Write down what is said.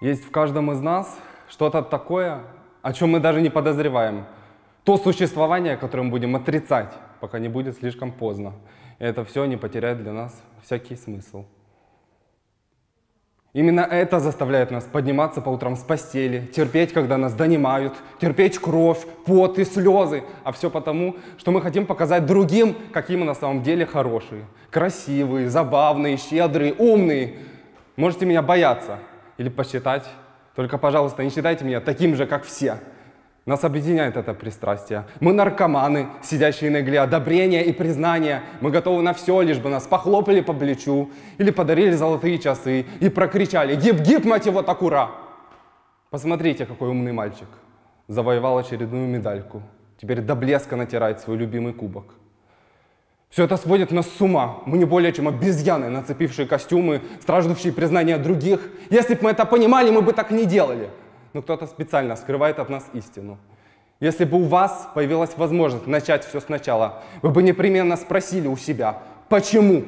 Есть в каждом из нас что-то такое, о чем мы даже не подозреваем. То существование, которое мы будем отрицать, пока не будет слишком поздно. И это все не потеряет для нас всякий смысл. Именно это заставляет нас подниматься по утрам с постели, терпеть, когда нас донимают, терпеть кровь, пот и слезы. А все потому, что мы хотим показать другим, какие мы на самом деле хорошие, красивые, забавные, щедрые, умные. Можете меня бояться или посчитать, только, пожалуйста, не считайте меня таким же, как все. Нас объединяет это пристрастие. Мы наркоманы, сидящие на игле одобрения и признания. Мы готовы на все, лишь бы нас похлопали по плечу или подарили золотые часы и прокричали «Гип-гип, мать его, так ура!» Посмотрите, какой умный мальчик. Завоевал очередную медальку. Теперь до блеска натирает свой любимый кубок. Все это сводит нас с ума. Мы не более чем обезьяны, нацепившие костюмы, страждущие признания других. Если бы мы это понимали, мы бы так не делали но кто-то специально скрывает от нас истину. Если бы у вас появилась возможность начать все сначала, вы бы непременно спросили у себя, почему